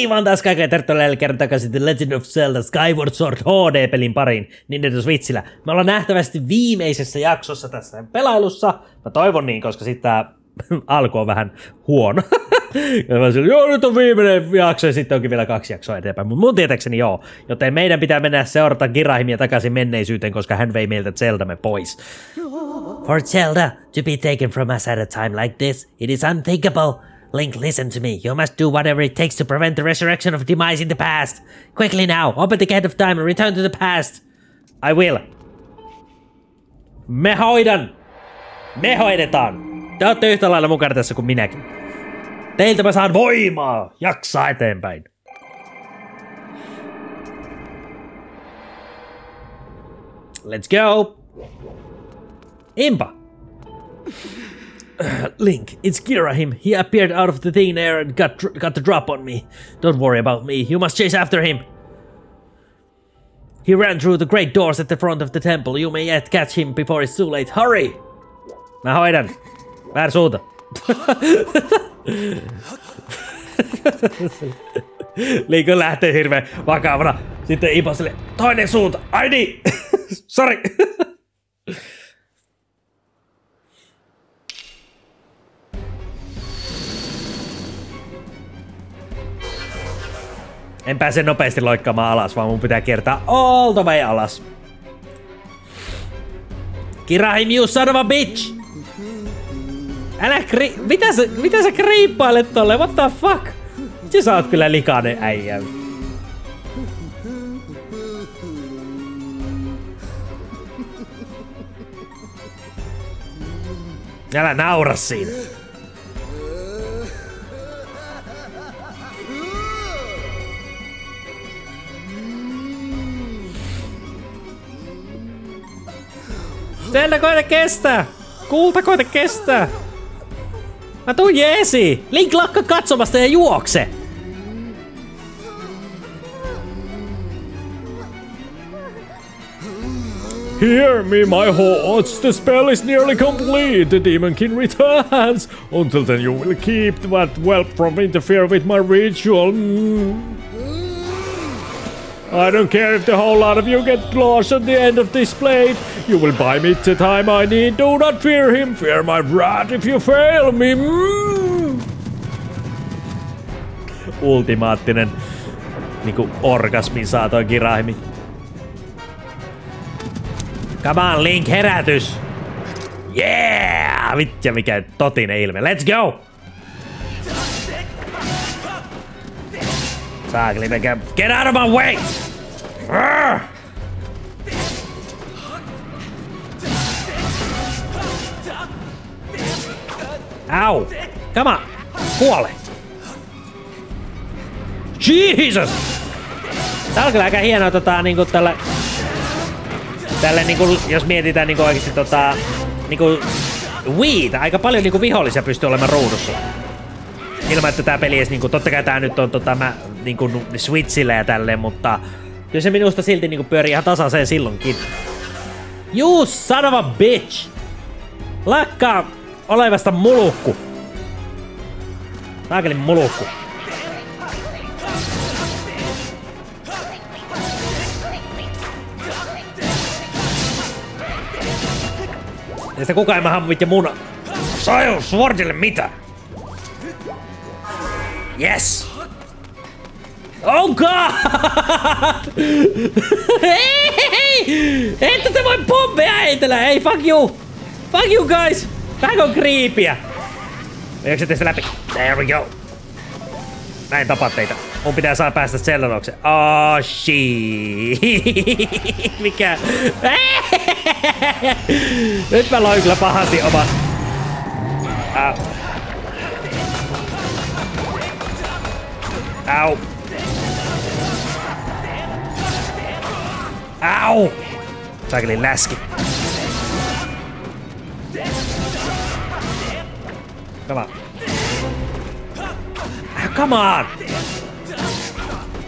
Hei vaan taas kaikkea tervetuloa jälleen kerran takaisin The Legend of Zelda Skyward Sword HD-pelin pariin Nintendo Switchillä. Me ollaan nähtävästi viimeisessä jaksossa tässä pelailussa. Mä toivon niin, koska sitten tää alku on vähän huono. ja mä sanoin, joo nyt on viimeinen jakso ja sitten onkin vielä kaksi jaksoa eteenpäin. Mutta mun tietääkseni joo. Joten meidän pitää mennä seurata Girahimia takaisin menneisyyteen, koska hän vei meiltä Zeldamme pois. For Zelda to be taken from us at a time like this, it is unthinkable. Link, listen to me. You must do whatever it takes to prevent the resurrection of demise in the past. Quickly now, open the gate of time and return to the past. I will. Me hoidan. Me hoidetaan. Te olette yhtä lailla mukana tässä kuin minäkin. Teiltä mä saan voimaa jaksaa eteenpäin. Let's go. Impa. Link, it's Girahim. He appeared out of the thin air and got got the drop on me. Don't worry about me. You must chase after him. He ran through the great doors at the front of the temple. You may yet catch him before it's too late. Hurry! Mä hoidan. Väärä suunta. Liikon lähtee hirveän vakavana. Sitten Ipaselle toinen suunta. Ai! Sorry. En pääse nopeasti loikkaamaan alas, vaan mun pitää kiertää all the way alas. Kirahim, you son of a bitch! Älä kri... Mitä sä, mitä sä kriippailet tolle? What the fuck? Sä oot kyllä likainen äijä. Älä naura siinä. Zelda koita kestää! Kulta koita kestää! Mä tuun jeesi! Link lakka katsomasta ja juokse! Hear me, my horse. The spell is nearly complete. The demonkin returns. Until then, you will keep that whelp from interfere with my ritual. Mm. I don't care if the whole lot of you get lost at the end of this blade. You will buy me the time I need. Do not fear him. Fear my wrath if you fail me. Mm. Ultimaattinen niinku orgasmin saa toi Kirahimi. Come on, Link, herätys! Yeah! Vitja, mikä totinen ilme. Let's go! Saakeli, mikä... Get out of my way! Arr! Au! Come on! Kuole! Jesus! Tää on kyllä aika hienoa tota niinku tällä... Tälle niinku, jos mietitään niinku oikeesti tota... Niinku... Wii, aika paljon niinku vihollisia pystyy olemaan ruudussa. Ilman, että tää peli edes niinku... Totta kai tää nyt on tota mä niinku Switchillä ja tälleen, mutta... Kyllä se minusta silti niinku pyörii ihan tasaiseen silloinkin. You son of a bitch! Lakkaa olevasta mulukku. Saakelin mulukku. Ja sitä kukaan ei mä hammit ja mun Sajo Swordille mitä? Yes! Oh god! hei, hei! Ette te voi pommeja heitellä! Hei, fuck you! Fuck you guys! Vähän on kriipiä. Meneekö te läpi? There we go. Näin tapa teitä. Mun pitää saada päästä Zeldanoksen. Oh shit. Mikä? Nyt mä loin kyllä pahasti oman. Au. Au. Au! Saakeli läski. Come on. Ah, come on!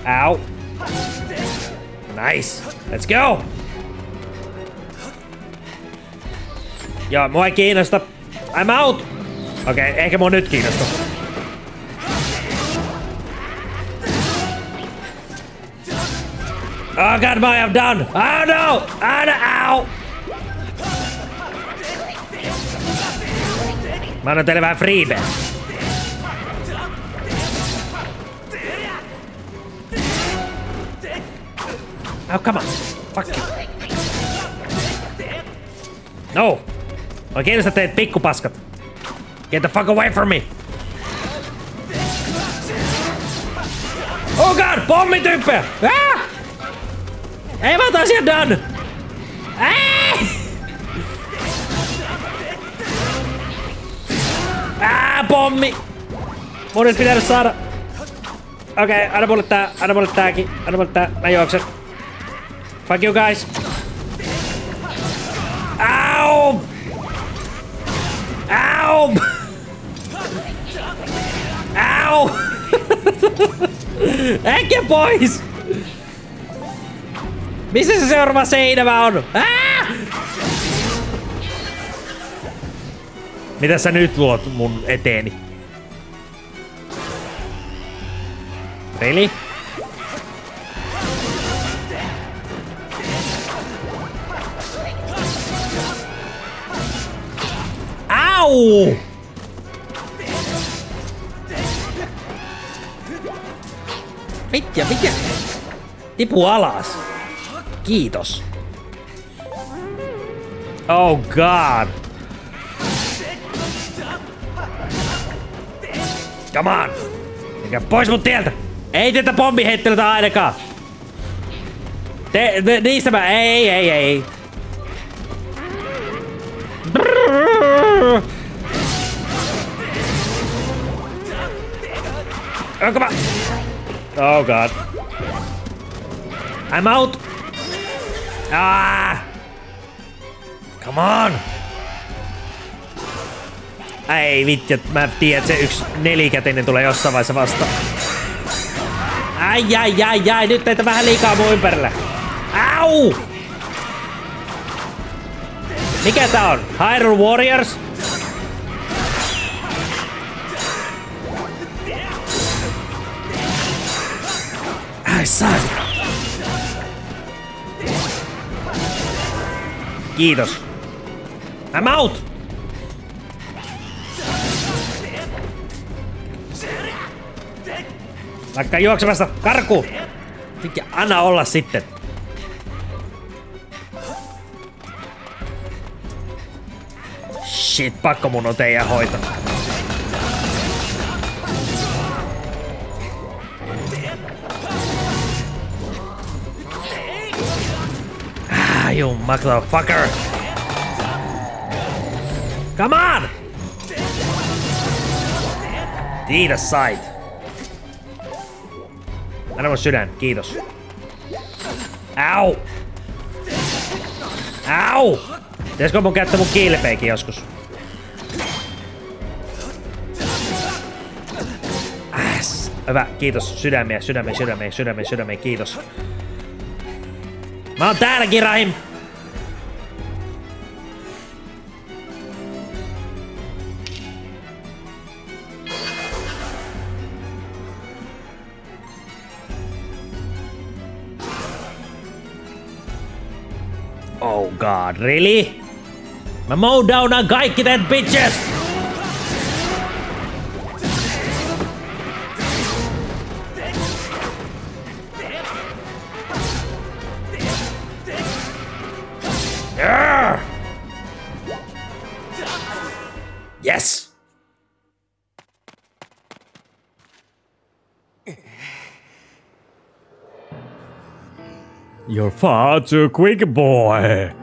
Ow. Nice. Let's go! Joo, kiinnosta. I'm out! Okei, okay, ehkä mua nyt kiinnostaa. Oh god, what have done? Oh no! Oh no! Ow! Mä annan teille vähän freebie. Oh, come on. Fuck you. No! Oikein sä teet pikkupaskat. Get the fuck away from me! Oh god! Pommityyppejä! Ah! Ei mä otan sieltä done! Ah! Ah, pommi! Mun nyt pitänyt saada... Okei, okay, anna mulle tää, anna mulle tääkin, anna mulle tää, mä juoksen. Fuck you guys! Au! Au! Au! Äkkiä pois! Missä se seuraava seinämä on? Ah! Mitä sä nyt luot mun eteeni? Really? Au! Vitja, mikä? Tipu alas. Kiitos. Oh god. Come on. Mikä pois mun tieltä. Ei tätä pommiheittelytä ainakaan. Te, te, niistä mä, ei, ei, ei. Oh, come on. Oh god. I'm out. Ah! Come on! Ei vittu, mä tiedän, että se yksi nelikätinen tulee jossain vaiheessa vasta. Ai ai ai ai, nyt teitä vähän liikaa mun ympärillä. Au! Mikä tää on? Hyrule Warriors? Ai saat. Kiitos. I'm out! Vaikka juoksemasta, karku! Mikä, anna olla sitten. Shit, pakko mun on teidän hoito. Motherfucker! Come on! Kiitos sait. Anna mun sydän, kiitos. Au! Au! Pitäisikö mun käyttää mun kilpeikin joskus? Äs. Hyvä, kiitos. Sydämiä, sydämiä, sydämiä, sydämiä, sydämiä, kiitos. Mä oon täälläkin, Rahim! God, really? Mä mow down on kaikki teet bitches! Yeah! Yes! You're far too quick, boy.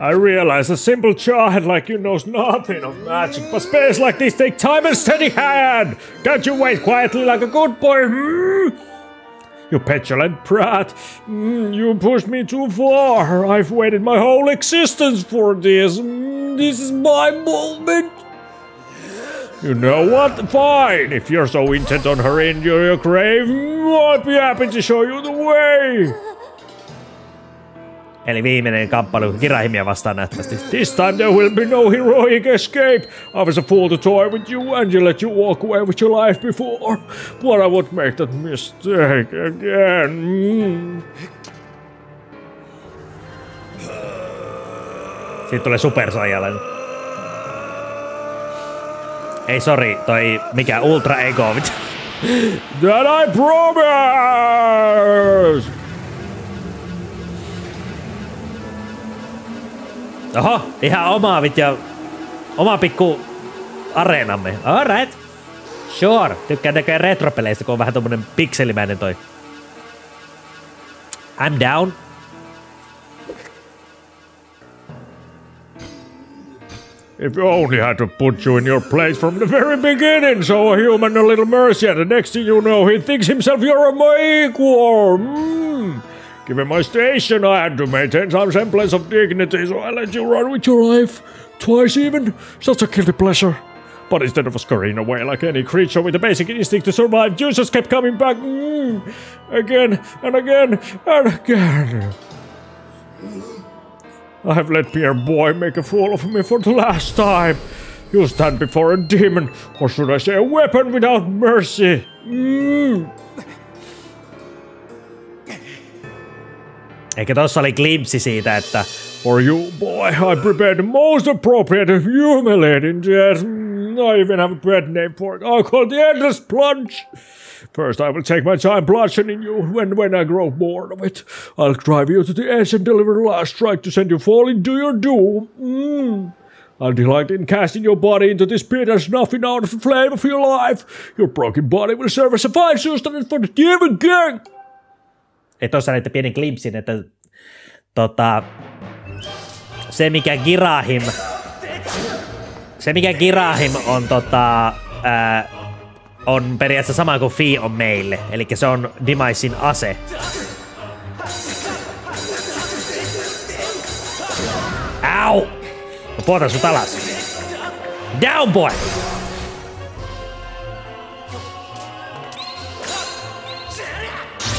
I realize a simple child like you knows nothing of magic, but spells like this take time and steady hand. Can't you wait quietly like a good boy? Hmm? You petulant brat. Hmm, you pushed me too far. I've waited my whole existence for this. Hmm, this is my moment. You know what? Fine. If you're so intent on hurrying to your grave, hmm, I'd be happy to show you the way. Eli viimeinen kamppailu Kirahimia vastaan nähtävästi. This time there will be no heroic escape. I was a fool to toy with you and you let you walk away with your life before. But I won't make that mistake again. Siitä tulee Super Saiyalan. Ei sori, toi mikä Ultra Ego. That I promise! Oho, ihan oma vitja, oma pikku areenamme. Alright. Sure. Tykkään näköjään retropeleistä, kun on vähän tommonen pikselimäinen toi. I'm down. If you only had to put you in your place from the very beginning, so a human a little mercy, and the next thing you know, he thinks himself you're my equal. Mm. Given my station, I had to maintain some semblance of dignity, so I let you run with your life. Twice even. Such a guilty pleasure. But instead of scurrying away like any creature with a basic instinct to survive, you just kept coming back mm, again and again and again. I have let Pierre Boy make a fool of me for the last time. You stand before a demon, or should I say a weapon without mercy. Mm. Eikä tossa oli glimpsi siitä, että For you, boy, I prepared the most appropriate humiliating. Mm, I even have a bad name for it. I call it the endless plunge. First, I will take my time bludgeoning you. When when I grow bored of it, I'll drive you to the edge and deliver the last strike to send you falling to your doom. Mm. I'll delight in casting your body into this pit and snuffing out of the flame of your life. Your broken body will serve as a fine sustenance for the demon king. Että tuossa näitä pienen glimpsin, että tota, se mikä Girahim, se mikä Girahim on tota, ää, on periaatteessa sama kuin Fi on meille, eli se on Dimaisin ase. Au! Mä puotan sut alas. Down boy!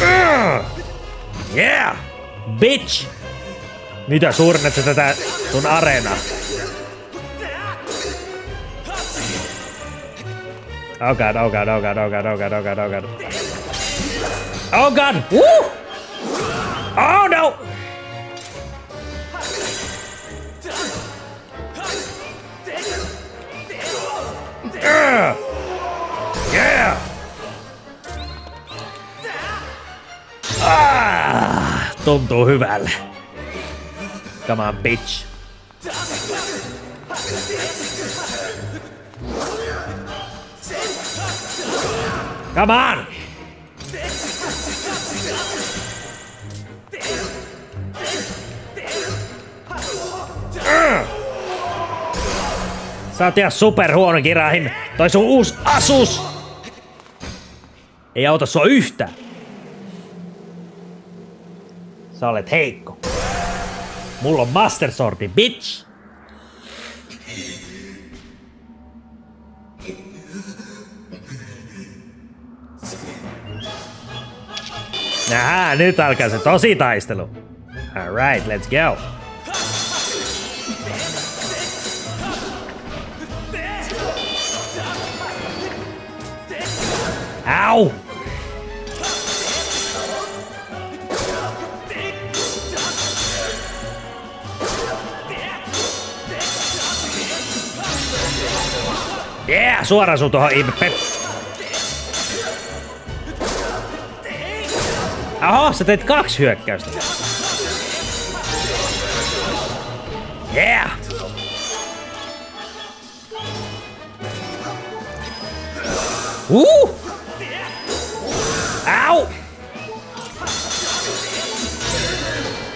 Ugh! Yeah! Bitch! Mitä suurennat sä tätä sun areenaa? Oh god, oh god, oh god, oh god, oh god, oh god, oh god. Oh god! Woo! Oh no! Tuntuu hyvälle. Come on, bitch. Come on! Sä oot ihan super huono kirahin. Toi sun uus asus! Ei auta sua yhtään. Sä olet heikko. Mulla on Master Swordi, bitch! Nähä, nyt alkaa se tosi taistelu. Alright, let's go. Au! Yeah, suoraan sun tuohon ihme pep. Oho, sä teit kaksi hyökkäystä. Yeah! Uh! Au!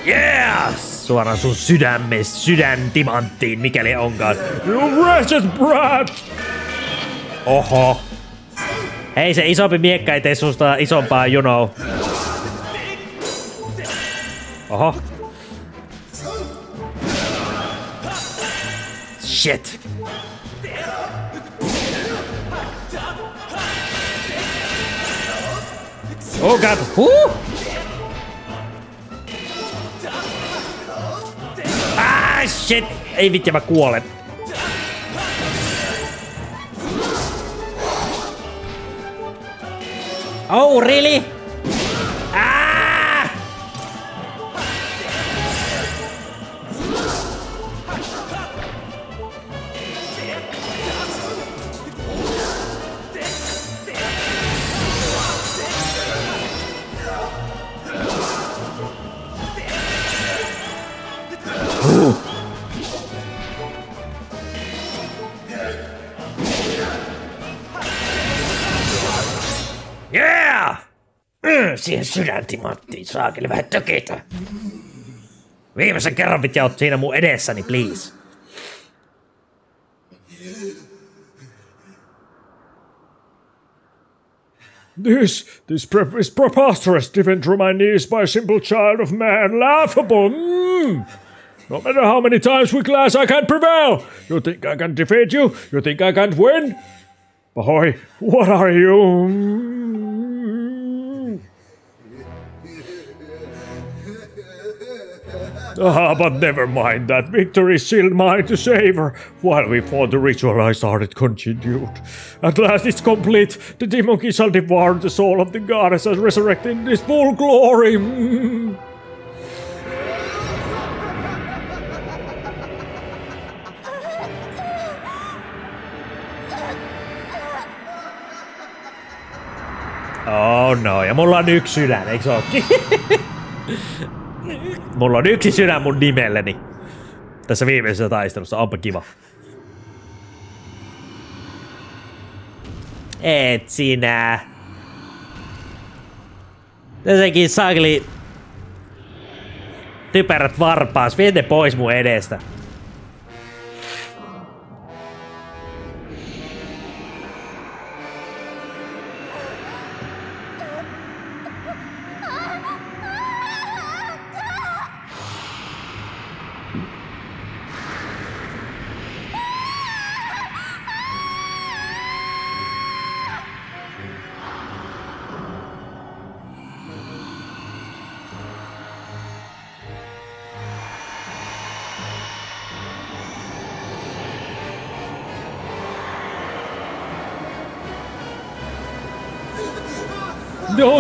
Yeah! Suoraan sun sydämes, sydän timanttiin, mikäli onkaan. You wretched brat! Oho. Hei, se isompi miekka ei tee susta isompaa, you know. Oho. Shit. Oh god. Huh. Ah, shit! Ei vitsi, mä kuolen. Oh, really? Siihen sydäntimattiin, saakeli vähän tökitä. Viimeisen kerran pitää oot siinä mun edessäni, please. This, this pre- is preposterous, driven through my knees by a simple child of man. Laughable! Mm. No matter how many times we clash, I can't prevail. You think I can defeat you? You think I can't win? Boy, what are you? Ah, but never mind that. Victory sealed mine to savor. While we fought the ritual, I started continued. At last it's complete. The demon king shall devour the soul of the goddess as resurrected in this full glory. Mm. Oh no, ja mulla on yksi sydän, eikö se ookin? mulla on yksi sydän mun nimelleni. Tässä viimeisessä taistelussa, onpa kiva. Et sinä. Tässäkin saakeli typerät varpaas, vie pois mun edestä.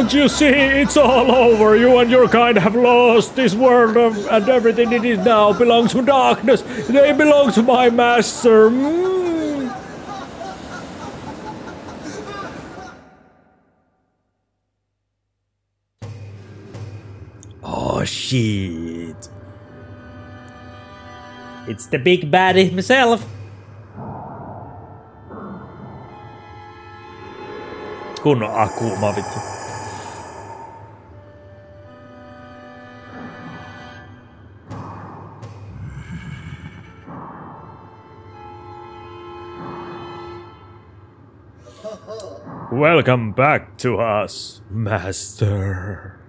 Don't you see? It's all over. You and your kind have lost this world of, and everything it is now belongs to darkness. They belong to my master. Mm. Oh shit. It's the big baddie himself. Kunnon akuma vittu. Welcome back to us, master.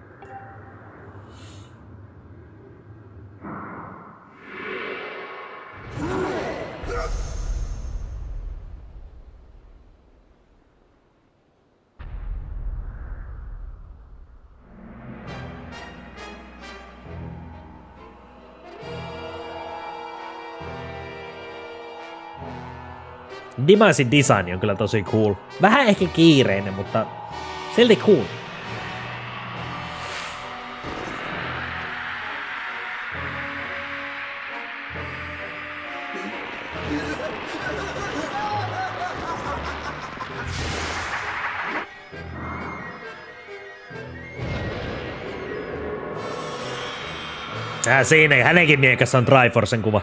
Dimasin design on kyllä tosi cool. Vähän ehkä kiireinen, mutta silti cool. Äh, siinä hänenkin miekassa on Triforcen kuva.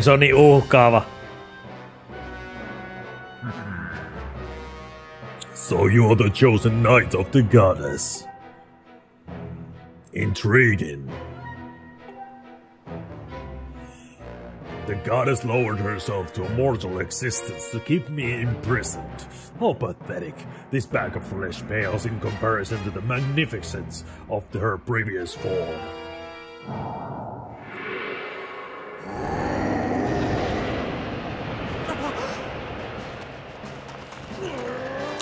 Se on niin uhkaava. So you're the chosen knight of the goddess. Intriguing. The goddess lowered herself to a mortal existence to keep me imprisoned. How pathetic. This bag of flesh pales in comparison to the magnificence of her previous form.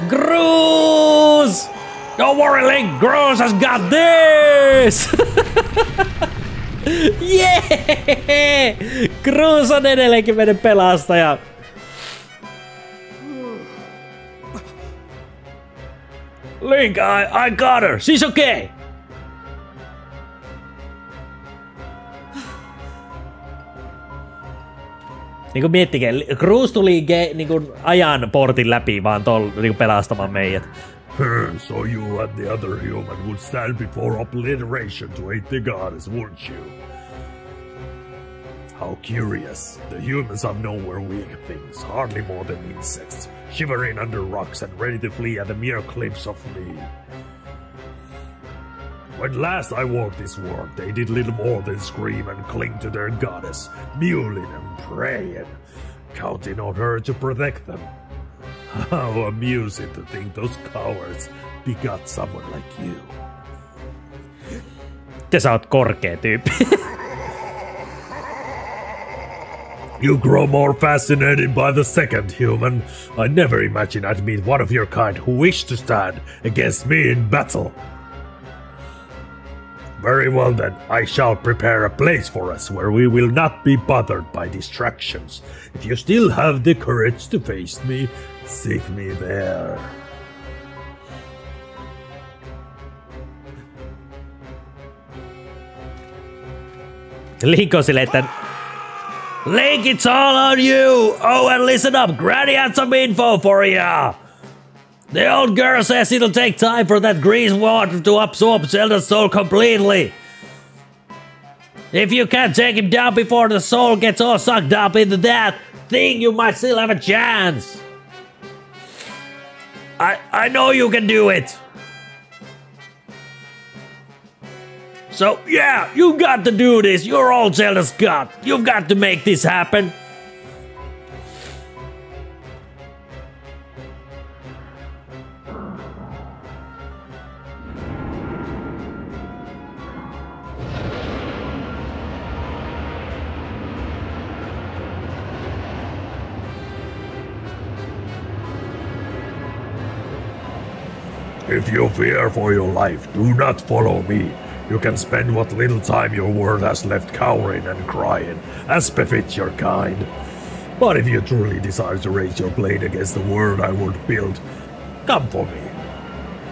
Groose! Don't worry, Link. Groose has got this! Jee! Groose on edelleenkin meidän pelastaja. Link, I, I got her. She's okay. Niin kuin miettikää, Cruz tuli ge, niin kuin ajan portin läpi vaan tol, niin kuin pelastamaan meidät. Hmm, so you and the other human would stand before obliteration to aid the goddess, wouldn't you? How curious. The humans are nowhere weak things, hardly more than insects, shivering under rocks and ready to flee at a mere glimpse of me. When last I walked this world, they did little more than scream and cling to their goddess, mewling and praying, counting on her to protect them. How amusing to think those cowards begot someone like you. Te sä oot korkea tyyppi. You grow more fascinated by the second human. I never imagined I'd meet one of your kind who wished to stand against me in battle. Very well then, I shall prepare a place for us where we will not be bothered by distractions. If you still have the courage to face me, seek me there. Link on silleen, että Link, it's all on you! Oh, and listen up, Granny had some info for ya! The old girl says it'll take time for that green water to absorb Zelda's soul completely. If you can't take him down before the soul gets all sucked up into that thing, you might still have a chance. I I know you can do it. So yeah, you got to do this. You're all Zelda's god. You've got to make this happen. If you fear for your life, do not follow me. You can spend what little time your world has left cowering and crying, as befits your kind. But if you truly desire to raise your blade against the world I would build, come for me.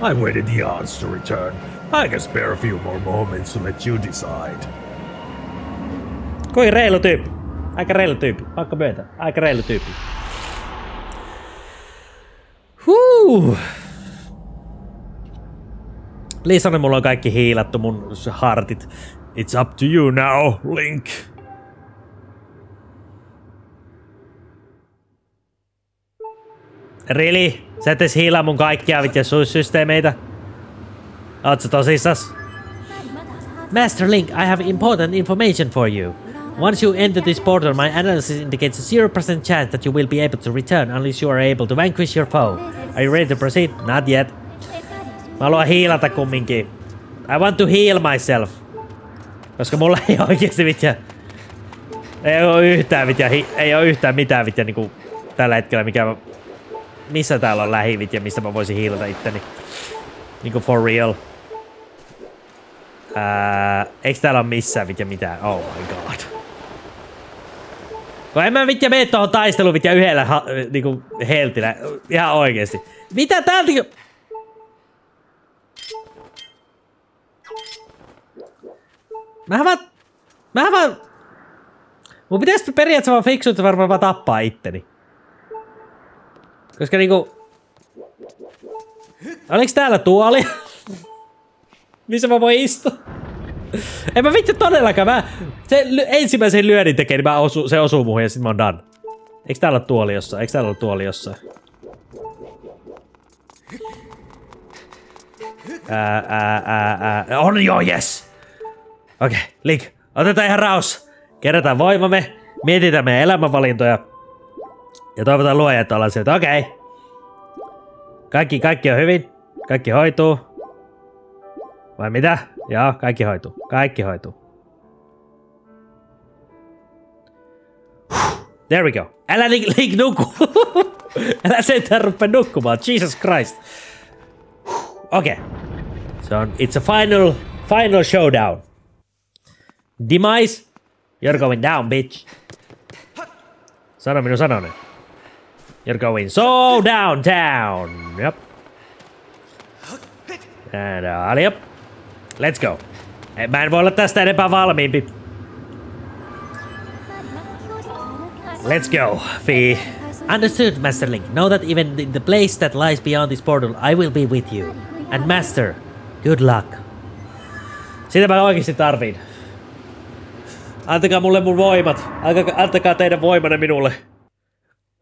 I waited the odds to return. I can spare a few more moments to let you decide. Kuin reilu tyyppi. Aika reilu tyyppi. Pakko myöntää. Aika reilu tyyppi. Huh. Liisanen mulla on kaikki hiilattu mun hartit. It's up to you now, Link. Really? Sä et hiilaa mun kaikkia vitja suissysteemeitä? Oot tosissas? Master Link, I have important information for you. Once you enter this portal, my analysis indicates a 0% chance that you will be able to return unless you are able to vanquish your foe. Are you ready to proceed? Not yet. Mä haluan hiilata kumminkin. I want to heal myself. Koska mulla ei oikeesti vitja... Ei oo yhtään hi, ei oo yhtään mitään vitja niinku tällä hetkellä mikä Missä täällä on lähivitja, mistä mä voisin hiilata itteni. Niinku for real. Ää, eiks täällä ole missään vitja mitään? Oh my god. Kun en mä vitja mene tohon taisteluun vitja yhdellä ha, niinku heltillä. Ihan oikeesti. Mitä täältä... Mä vaan... Mä vaan... Mun pitäis periaatteessa vaan fiksuutta varmaan vaan tappaa itteni. Koska niinku... Oliks täällä tuoli? Missä mä voin istua? En mä vittu todellakaan. Mä, se ensimmäisen lyönnin tekee, niin mä osu, se osuu muuhun ja sit mä oon done. Eiks täällä ole tuoli jossain? Eiks täällä ole tuoli jossain? Ää, ää, ää, ää. On joo, yes! Okei, okay, Link, otetaan ihan raus. Kerätään voimamme, mietitään meidän elämänvalintoja ja toivotaan luoja, että ollaan sieltä, okei, okay. kaikki, kaikki on hyvin, kaikki hoituu. Vai mitä? Joo, kaikki hoituu, kaikki hoituu. There we go. Älä liik, liik nuku. Älä sentään rupea nukkumaan. Jesus Christ. Okei. Okay. So it's a final, final showdown. Demise, you're going down, bitch. Sano minun sanonen. You're going so downtown. Yep. And uh, yep. Let's go. Mä en voi olla tästä enempää valmiimpi. Let's go, Fee. Understood, Master Link. Know that even in the place that lies beyond this portal, I will be with you. And Master, good luck. Sitä mä oikeasti tarviin. Antakaa mulle mun voimat. Antakaa teidän voimanne minulle.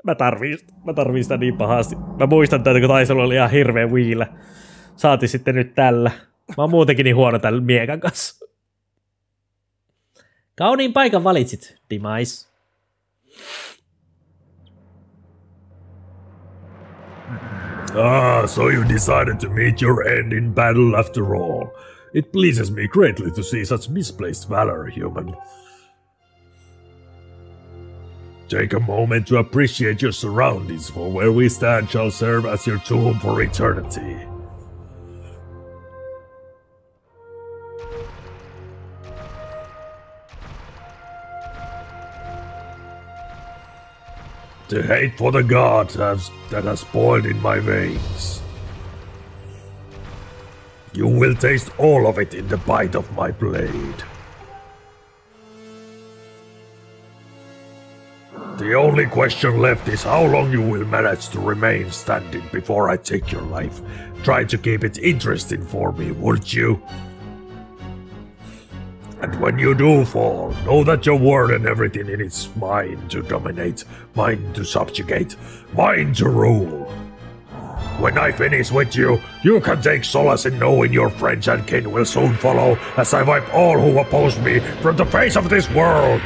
Mä tarviin, mä tarviin sitä niin pahasti. Mä muistan tätä, kun taistelu oli ihan hirveä viillä. Saati sitten nyt tällä. Mä oon muutenkin niin huono tällä miekan kanssa. Kauniin paikan valitsit, Demise. Ah, so you decided to meet your end in battle after all. It pleases me greatly to see such misplaced valor, human. Take a moment to appreciate your surroundings, for where we stand shall serve as your tomb for eternity. The hate for the gods has, that has boiled in my veins. You will taste all of it in the bite of my blade. The only question left is how long you will manage to remain standing before I take your life. Try to keep it interesting for me, would you? And when you do fall, know that your word and everything in it's mine to dominate, mine to subjugate, mine to rule. When I finish with you, you can take solace in knowing your friends and kin will soon follow as I wipe all who oppose me from the face of this world.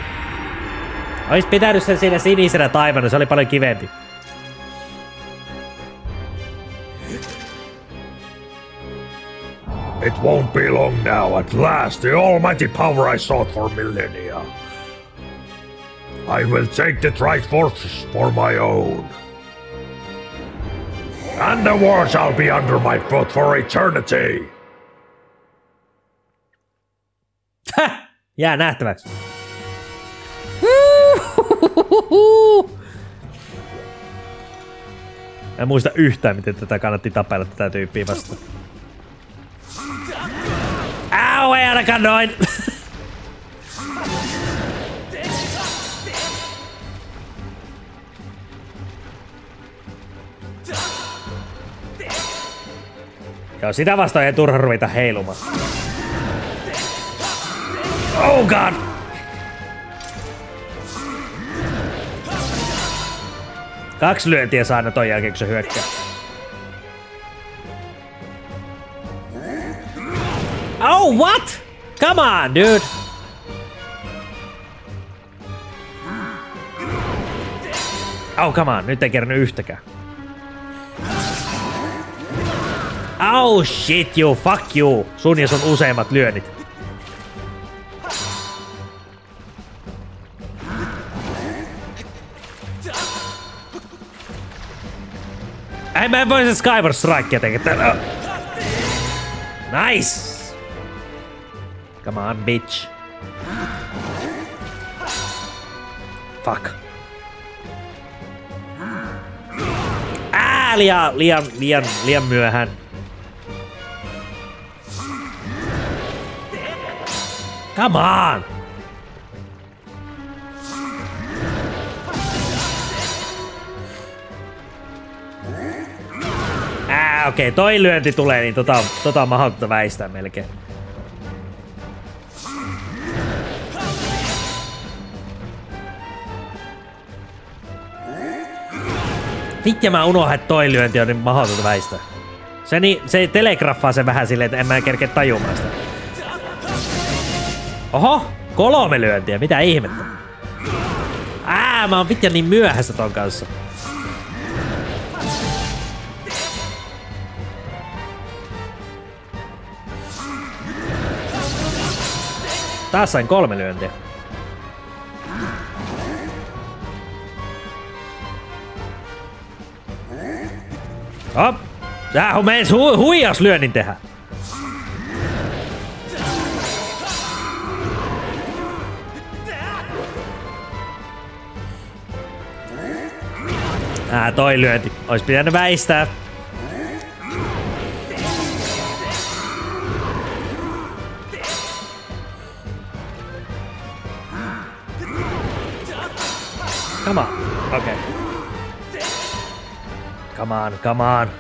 Ois pitänyt sen siinä sinisenä taivana, se oli paljon kivempi. It won't be long now, at last, the almighty power I sought for millennia. I will take the Triforce for my own. And the war shall be under my foot for eternity. Jää nähtäväksi. En muista yhtään, miten tätä kannatti tapella tätä tyyppiä vastaan. Au, ei ainakaan noin! Joo, sitä vastaan ei turha ruveta heilumaan. Oh god! Kaksi lyöntiä saa aina ton jälkeen, kun se hyökkää. Oh, what? Come on, dude. Oh, come on. Nyt ei kerännyt yhtäkään. Oh shit you, fuck you. Sun ja sun useimmat lyönnit. Ei mä en voi se Skyward Strikea tehdä. Nice! Come on, bitch. Fuck. Ää, liian, liian, liian, liian myöhään. Come on! Okei, toi lyönti tulee, niin tota, tota on mahdotonta väistää melkein. Vitja mä unohan, että toi lyönti on niin mahdotonta väistää. Se, niin, se telegraffaa sen vähän silleen, että en mä kerkeä tajumaan sitä. Oho, kolme lyöntiä, mitä ihmettä. Ää, mä oon vitja niin myöhässä ton kanssa. Taas sain kolme lyöntiä. Hop! Tää on meidän hu huijaslyönnin tehdä. Ää, toi lyönti. Ois pitänyt väistää. Come on. Okay. Come on, come on.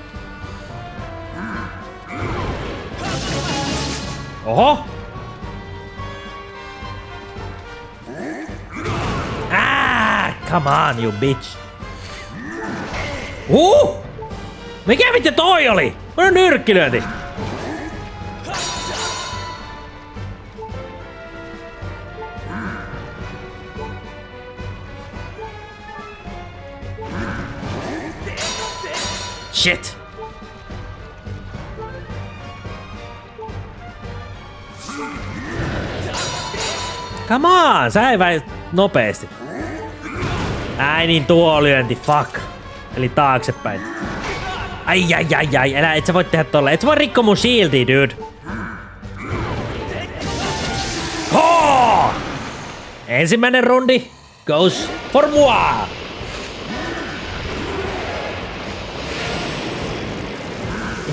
Oho! Ah, come on, you bitch. Uh! Mikä vittu toi oli? On nyrkkilöinti. Shit! Come on, sä ei väi nopeesti. Ai niin tuo lyönti, fuck. Eli taaksepäin. Ai ai ai ai, älä, et sä voi tehdä tolle. Et sä voi rikko mun shieldia, dude. Ho! Ensimmäinen rundi goes for moi.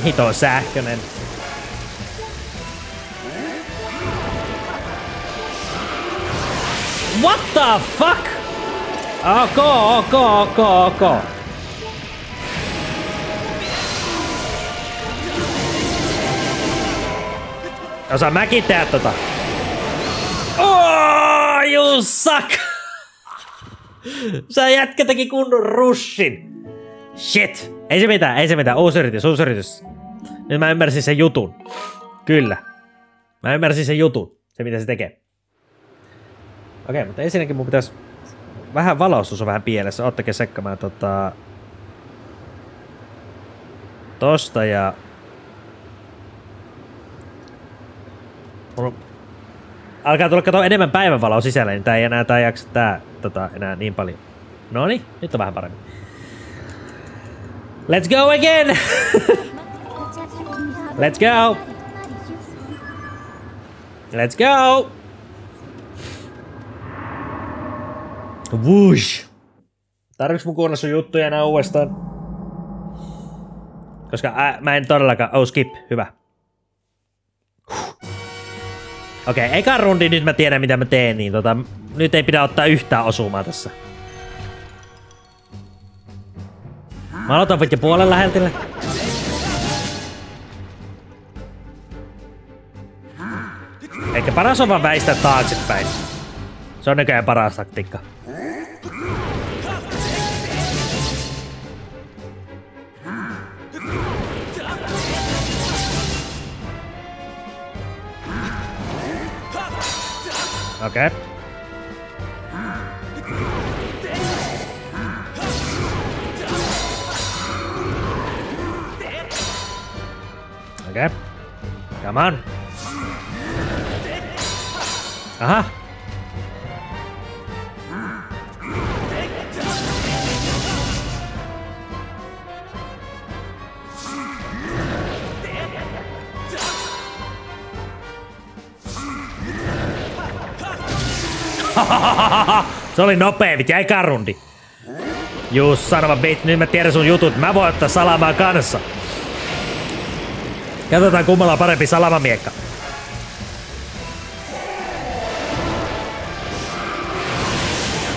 Hito sähkönen. What the fuck? Ok, ok, ok, ok. Osaa mäkin tehdä tota. Oh, you suck! Sä jätkä teki kunnon rushin. Shit. Ei se mitään, ei se mitään. Uusi yritys, uusi yritys. Nyt mä ymmärsin sen jutun. Kyllä. Mä ymmärsin sen jutun. Se mitä se tekee. Okei, mutta ensinnäkin mun pitäisi... Vähän valaustus on vähän pielessä. Ottakaa sekkamaan tota... Tosta ja... Mulla... Alkaa tulla katsoa enemmän päivänvaloa sisällä, niin tää ei enää tää jaksa tää tota, enää niin paljon. Noni, nyt on vähän paremmin. Let's go again! Let's go! Let's go! Whoosh! Tarviks mun kuunnella sun juttuja enää uudestaan? Koska ää, mä en todellakaan... Oh, skip. Hyvä. Okei, okay, eka rundi nyt mä tiedän mitä mä teen, niin tota, nyt ei pidä ottaa yhtään osumaa tässä. Mä aloitan vaikka puolen läheltille. Eikä paras on vaan väistää taaksepäin. Se on näköjään paras taktiikka. Okei. Okay. Okay. Come on. Aha. Se oli nopea, vittu, jäi karundi. Juu, sanova bit, nyt mä tiedän sun jutut. Mä voin ottaa salamaa kanssa. Katsotaan kummalla on parempi salamamiekka.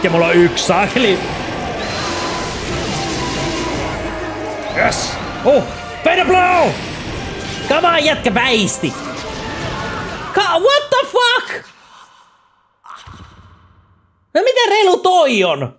Vittu, mulla on yksi saakeli. Yes! Oh, Fade blow! Come on, jätkä väisti! Ka- what the fuck? No miten reilu toi on?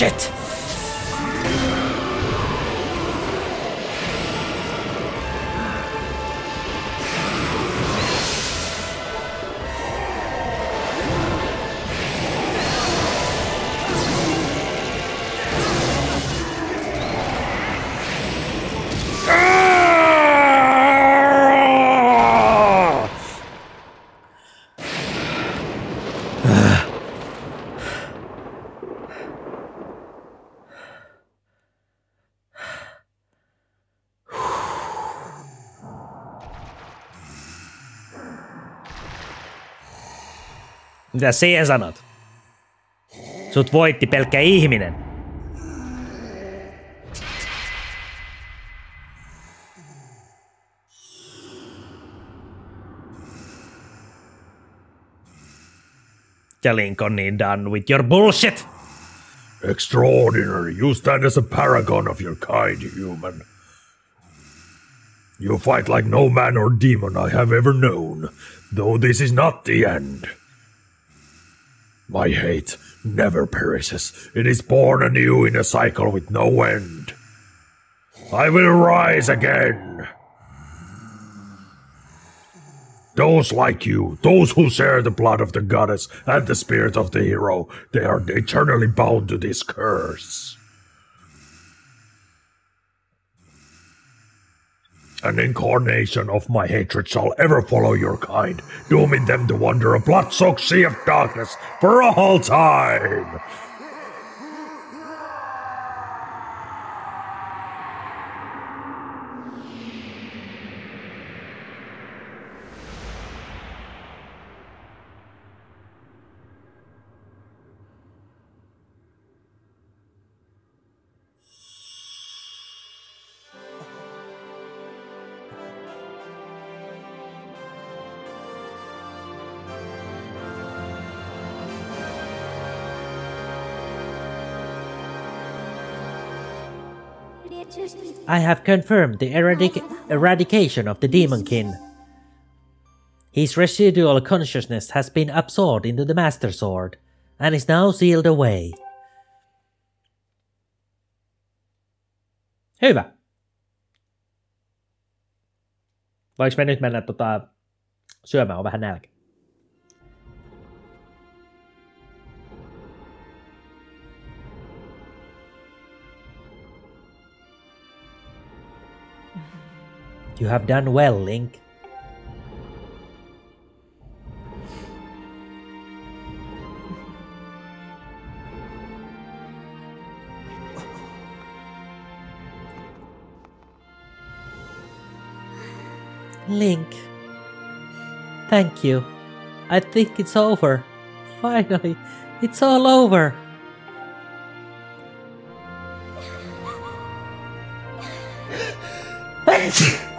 Shit! Mitä siihen sanot? Sut voitti pelkkä ihminen. Ja Lincoln niin done with your bullshit. Extraordinary. You stand as a paragon of your kind, human. You fight like no man or demon I have ever known, though this is not the end. My hate never perishes. It is born anew in a cycle with no end. I will rise again. Those like you, those who share the blood of the goddess and the spirit of the hero, they are eternally bound to this curse. An incarnation of my hatred shall ever follow your kind, dooming them to wander a blood-soaked sea of darkness for all time. I have confirmed the eradic- eradication of the demon demonkin. His residual consciousness has been absorbed into the Master Sword and is now sealed away. Hyvä. Voinko me nyt mennä tota, syömään? On vähän nälkä. You have done well, Link. Link. Thank you. I think it's over. Finally, it's all over.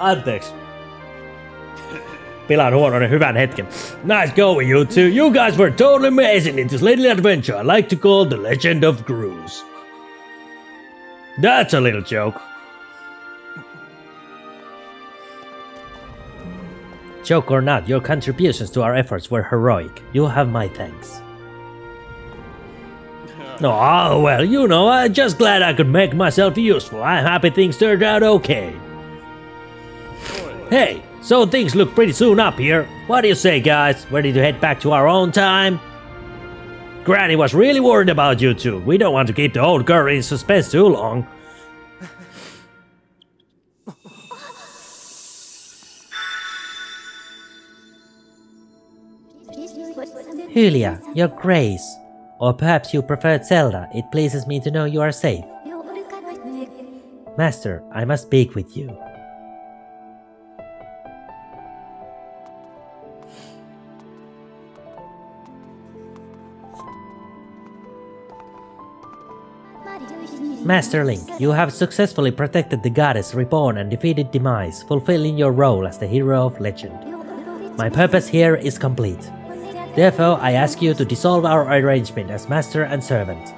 Anteeksi. Pilaan huononen hyvän hetken. Nice going, you two. You guys were totally amazing in this little adventure I like to call The Legend of Grooves. That's a little joke. Joke or not, your contributions to our efforts were heroic. You have my thanks. Oh, well, you know, I'm just glad I could make myself useful. I'm happy things turned out okay. Hey, so things look pretty soon up here. What do you say, guys? Ready to head back to our own time? Granny was really worried about you two. We don't want to keep the old girl in suspense too long. Hylia, your grace. Or perhaps you prefer Zelda. It pleases me to know you are safe. Master, I must speak with you. Master Link, you have successfully protected the goddess reborn and defeated Demise, fulfilling your role as the hero of legend. My purpose here is complete. Therefore, I ask you to dissolve our arrangement as master and servant.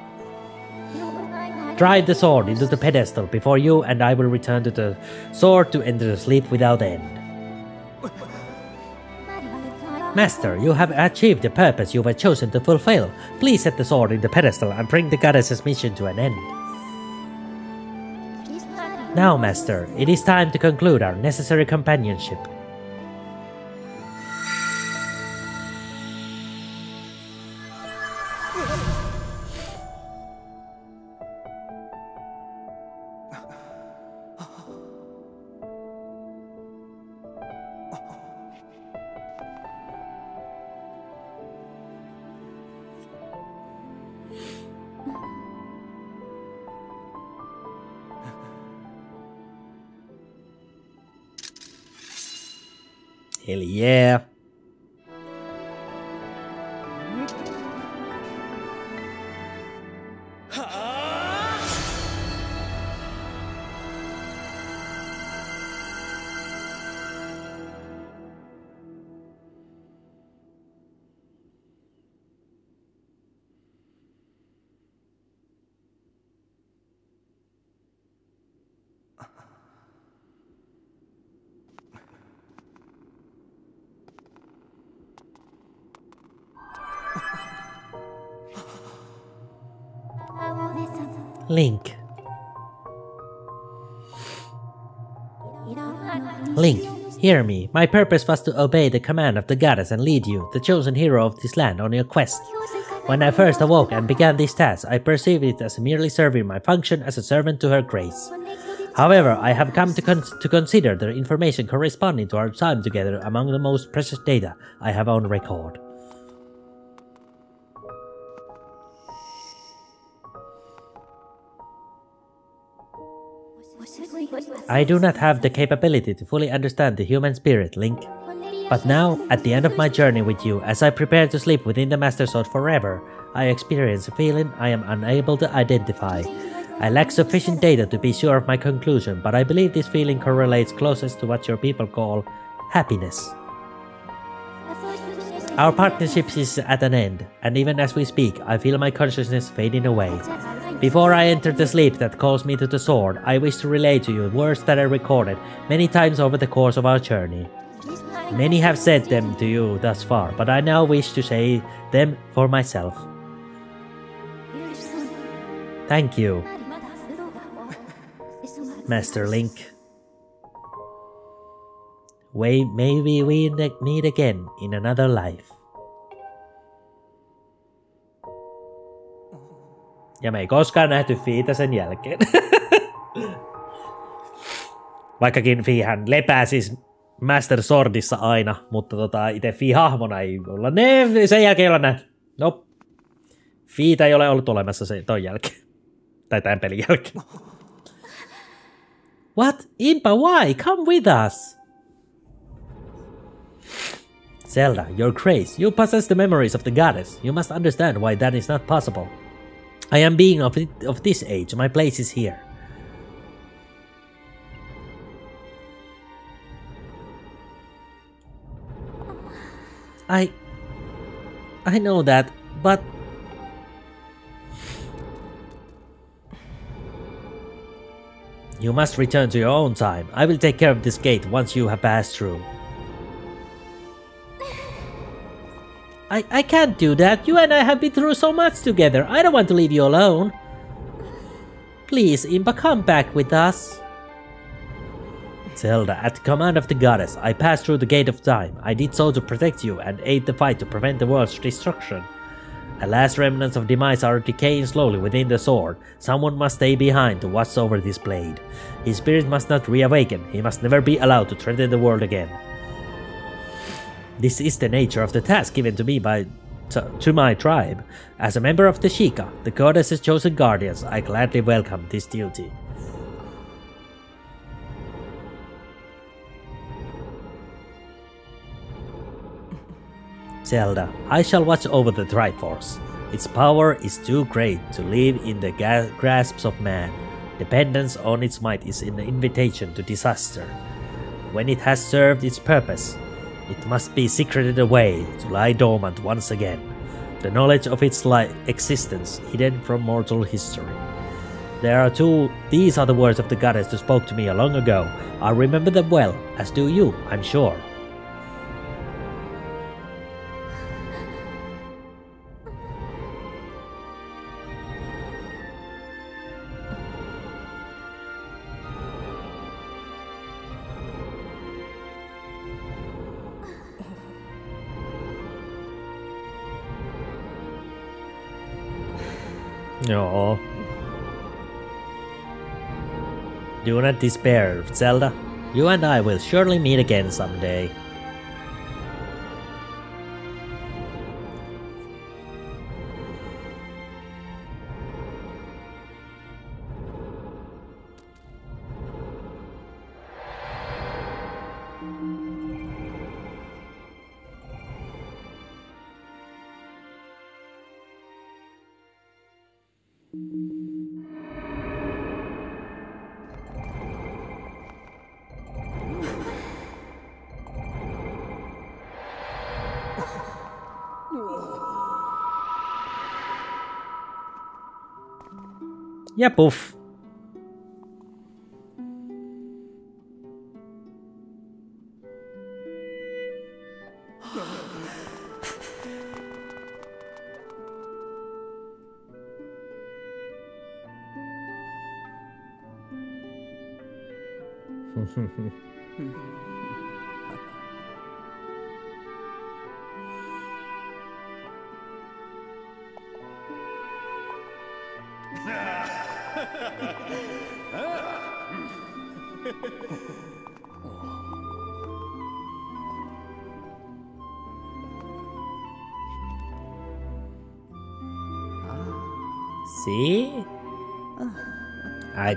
Drive the sword into the pedestal before you and I will return to the sword to enter the sleep without end. Master, you have achieved the purpose you were chosen to fulfill. Please set the sword in the pedestal and bring the goddess's mission to an end. Now, Master, it is time to conclude our necessary companionship. Link. Link, hear me. My purpose was to obey the command of the goddess and lead you, the chosen hero of this land, on your quest. When I first awoke and began this task, I perceived it as merely serving my function as a servant to her grace. However, I have come to, con- to consider the information corresponding to our time together among the most precious data I have on record. I do not have the capability to fully understand the human spirit, Link. But now, at the end of my journey with you, as I prepare to sleep within the Master Sword forever, I experience a feeling I am unable to identify. I lack sufficient data to be sure of my conclusion, but I believe this feeling correlates closest to what your people call happiness. Our partnership is at an end, and even as we speak, I feel my consciousness fading away. Before I enter the sleep that calls me to the sword, I wish to relay to you words that I recorded many times over the course of our journey. Many have said them to you thus far, but I now wish to say them for myself. Thank you, Master Link. Way, maybe we meet again in another life. Ja me ei koskaan nähty Fiitä sen jälkeen. Vaikkakin Fiihän lepää siis Master Swordissa aina, mutta tota, itse Fi-hahmona ei olla ne, sen jälkeen ei olla nähty. No, Fiitä ei ole ollut olemassa se ton jälkeen. Tai tämän pelin jälkeen. What? Impa, why? Come with us! Zelda, your grace, you possess the memories of the goddess. You must understand why that is not possible. I am being of, of this age, my place is here. I... I know that, but... You must return to your own time. I will take care of this gate once you have passed through. I, I can't do that. You and I have been through so much together. I don't want to leave you alone. Please, Impa, come back with us. Zelda, at the command of the goddess, I passed through the Gate of Time. I did so to protect you and aid the fight to prevent the world's destruction. The last remnants of demise are decaying slowly within the sword. Someone must stay behind to watch over this blade. His spirit must not reawaken. He must never be allowed to threaten the world again. This is the nature of the task given to me by to, my tribe. As a member of the Sheikah, the goddess's chosen guardians, I gladly welcome this duty. Zelda, I shall watch over the Triforce. Its power is too great to live in the grasps of man. Dependence on its might is an invitation to disaster. When it has served its purpose, it must be secreted away to lie dormant once again. The knowledge of its existence hidden from mortal history. There are two, these are the words of the goddess who spoke to me a long ago. I remember them well, as do you, I'm sure. No. Do not despair, Zelda. You and I will surely meet again someday. Ja puff. See?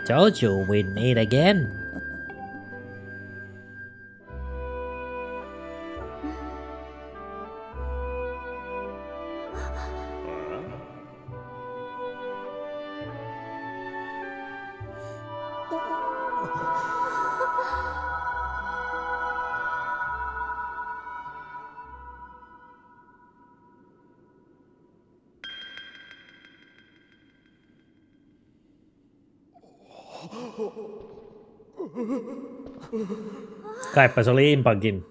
Told you we'd meet again. Kaipa se oli Impankin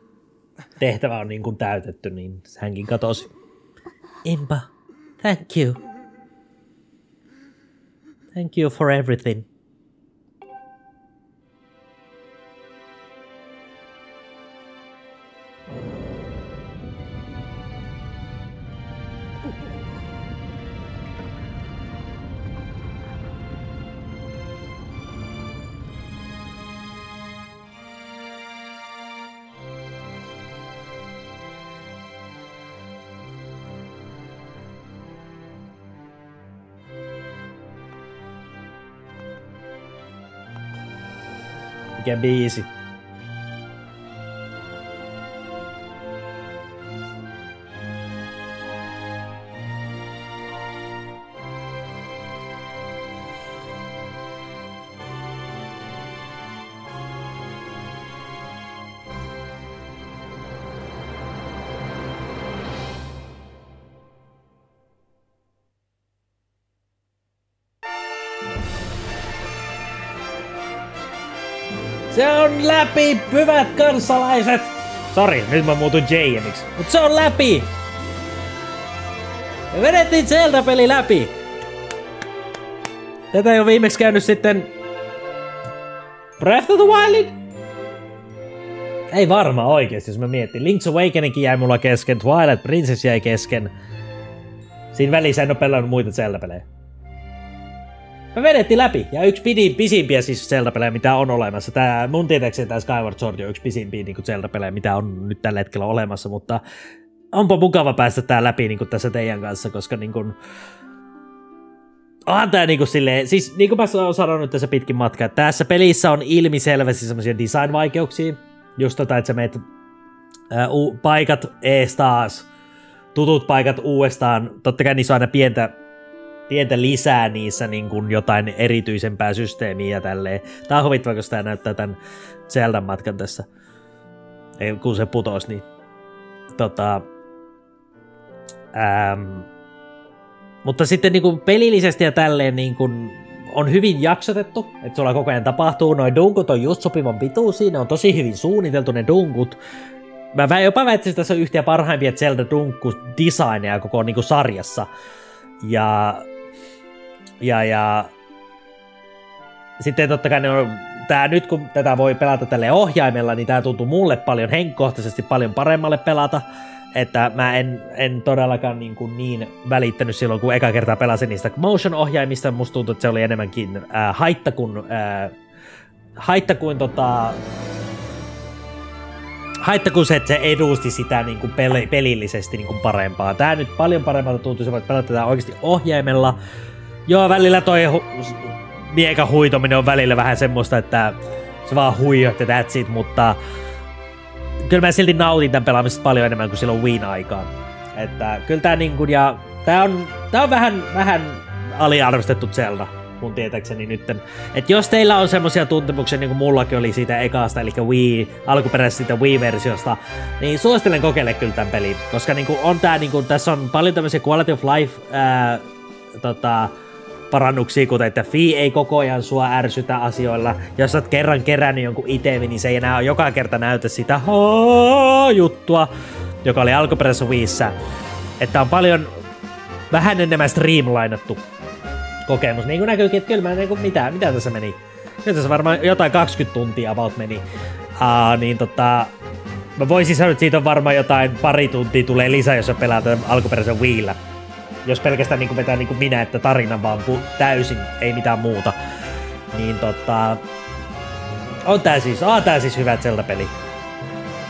tehtävä on niin kuin täytetty, niin hänkin katosi. Impa, thank you. Thank you for everything. Biisi? Läpi, hyvät kansalaiset! Sori, nyt mä muutun JMiksi. Mut se on läpi! Me vedettiin Zelda-peli läpi. Tätä ei ole viimeksi käynyt sitten Breath of the Wildin? Ei varma oikeesti, jos mä mietin. Link's Awakeningkin jäi mulla kesken, Twilight Princess jäi kesken. Siinä välissä en oo pelannut muita Zelda-pelejä. Me vedettiin läpi, ja yksi pidin, pisimpiä siis Zelda-pelejä, mitä on olemassa. Tää, mun tietääkseni tämä Skyward Sword on yksi pisimpiä niin Zelda-pelejä, mitä on nyt tällä hetkellä olemassa, mutta onpa mukava päästä tää läpi niin tässä teidän kanssa, koska niin kuin, onhan tää niinku silleen, siis niin kuin mä oon sanonut tässä pitkin matka, että tässä pelissä on ilmiselvästi semmoisia design-vaikeuksia, just tota, että sä meet ää, u- paikat ees taas, tutut paikat uudestaan, totta kai niissä on aina pientä, pientä lisää niissä niin kuin jotain erityisempää systeemiä ja tälleen. Tää on huvittava, kun tää näyttää tämän Zeldan matkan tässä. Ei, kun se putos, niin tota, ähm, mutta sitten niin kuin pelillisesti ja tälleen niin kuin on hyvin jaksotettu, että sulla koko ajan tapahtuu. Noin dunkut on just sopivan pituisia, ne on tosi hyvin suunniteltu ne dunkut. Mä jopa väittäisin, että tässä on yhtä parhaimpia Zelda dunkku designeja koko niin kuin sarjassa. Ja, ja, ja sitten totta kai ne on, tää nyt kun tätä voi pelata tälle ohjaimella, niin tää tuntuu mulle paljon henkkohtaisesti paljon paremmalle pelata että mä en, en todellakaan niin, kuin niin välittänyt silloin, kun eka kertaa pelasin niistä motion-ohjaimista. Musta tuntuu, että se oli enemmänkin ää, haitta kuin, ää, haitta kuin tota, haitta kuin se, että se edusti sitä niin kuin peli, pelillisesti niin kuin parempaa. Tää nyt paljon paremmalta tuntuu, että pelata tätä oikeasti ohjaimella. Joo, välillä toi hu- mieka huitominen on välillä vähän semmoista, että se vaan huijot ja that's it, mutta kyllä mä silti nautin tämän pelaamisesta paljon enemmän kuin silloin Wii aikaan. Että kyllä tää niinku, ja tää on, tää on vähän, vähän aliarvostettu Zelda mun tietääkseni nytten. Että jos teillä on semmoisia tuntemuksia, niin kuin mullakin oli siitä ekasta, eli Wii, alkuperäisestä siitä Wii-versiosta, niin suosittelen kokeile kyllä tämän pelin, koska niin kuin on tää, niin kuin, tässä on paljon tämmöisiä quality of life ää, tota, parannuksia, kuten että Fi ei koko ajan sua ärsytä asioilla. Jos olet kerran kerännyt jonkun itemi, niin se ei enää joka kerta näytä sitä juttua, joka oli alkuperäisessä Wiissä. Että on paljon vähän enemmän streamlainattu kokemus. Niin kuin näkyykin, että kyllä mä niin kuin, mitä, mitä tässä meni. Nyt tässä varmaan jotain 20 tuntia about meni. Uh, niin tota, mä voisin sanoa, että siitä on varmaan jotain pari tuntia tulee lisää, jos sä pelaat alkuperäisen Wiillä jos pelkästään niin kuin vetää niin kuin minä, että tarina vaan pu- täysin, ei mitään muuta. Niin tota... On tää siis, on tää siis hyvä Zelda-peli.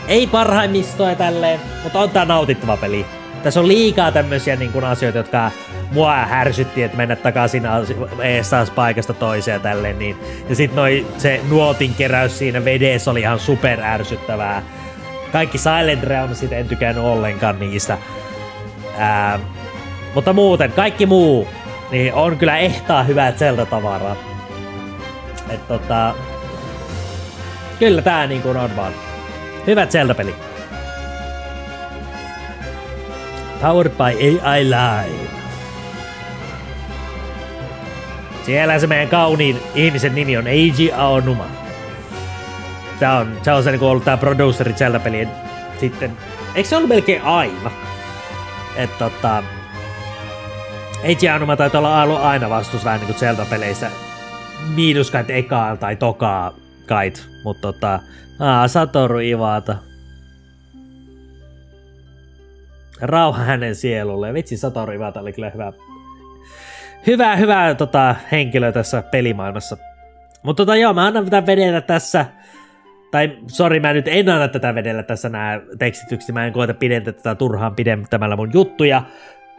Ei parhaimmistoa tälleen, mutta on tää nautittava peli. Tässä on liikaa tämmöisiä niin kuin asioita, jotka mua härsytti, että mennä takaisin ees paikasta toiseen tälleen. Niin. Ja sit noi, se nuotin keräys siinä vedessä oli ihan super ärsyttävää. Kaikki Silent Realmsit en tykännyt ollenkaan niistä. Ää, mutta muuten, kaikki muu, niin on kyllä ehtaa hyvää Zelda-tavaraa. Et tota... Kyllä tää niin kuin on vaan. Hyvä Zelda-peli. Powered by AI Live. Siellä se meidän kauniin ihmisen nimi on Eiji Aonuma. Tää on, se on se niinku ollut tää produceri Zelda-pelien sitten. Eikö se ollut melkein aina? Että tota, Eiji Anuma taitaa olla ollut aina vastus vähän niin kuin Zelda-peleissä. Miinus kai ekaa tai tokaa kait, mutta tota, aa, Satoru Iwata. Rauha hänen sielulle. Vitsi, Satoru Iwata oli kyllä hyvä, hyvä, hyvä tota, henkilö tässä pelimaailmassa. Mutta tota, joo, mä annan tätä vedellä tässä. Tai sori, mä nyt en anna tätä vedellä tässä nämä tekstitykset. Mä en koeta pidentää tätä turhaan pidemmällä mun juttuja.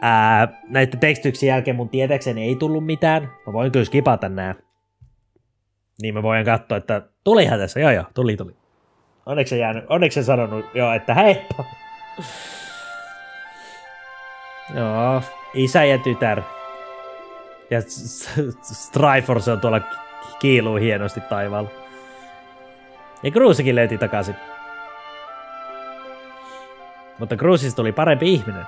Ää, näiden tekstityksien jälkeen mun tietääkseni ei tullut mitään. Mä voin kyllä skipata nää. Niin mä voin katsoa, että tulihan tässä. Joo joo, tuli tuli. Onneksi se jäänyt, onneksi sanonut jo, että heippa. Joo, isä ja tytär. Ja Striforce on tuolla kiiluu hienosti taivaalla. Ja Cruisikin löyti takaisin. Mutta Cruisista tuli parempi ihminen.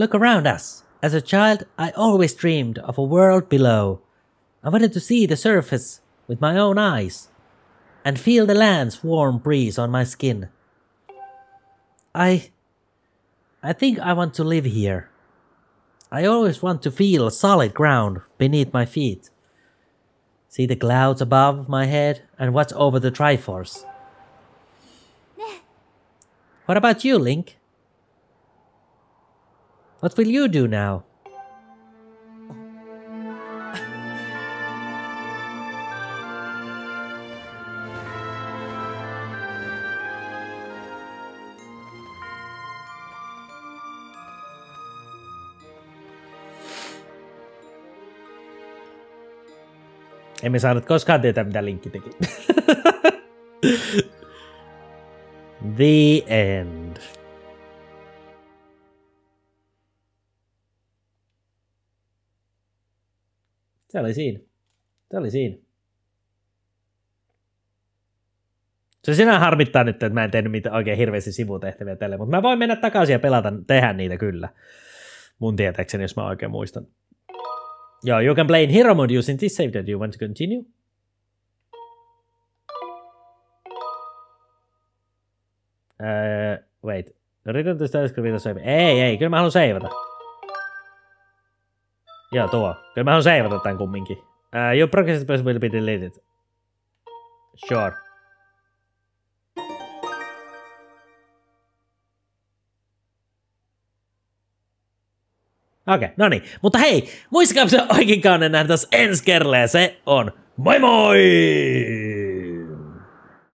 Look around us. As a child, I always dreamed of a world below. I wanted to see the surface with my own eyes and feel the land's warm breeze on my skin. I. I think I want to live here. I always want to feel solid ground beneath my feet. See the clouds above my head and watch over the Triforce. What about you, Link? What will you do now? Emme saanut koskaan tietää, mitä Linkki teki. The end. Se oli siinä. Se oli siinä. Se sinä harmittaa nyt, että mä en tehnyt mitään oikein hirveästi sivutehtäviä tälle, mutta mä voin mennä takaisin ja pelata, tehdä niitä kyllä. Mun tietääkseni, jos mä oikein muistan. Joo, you can play in hero mode using this save. Do you want to continue? Uh, wait. To status quo save. Ei, ei, kyllä mä haluan seivata. Joo, tuo. Kyllä mä haluan seivata tän kumminkin. Uh, your progress will be deleted. Sure. Okei, okay, no niin. Mutta hei, muistakaa se oikein kauneen nähdä ensi kerralla se on moi moi!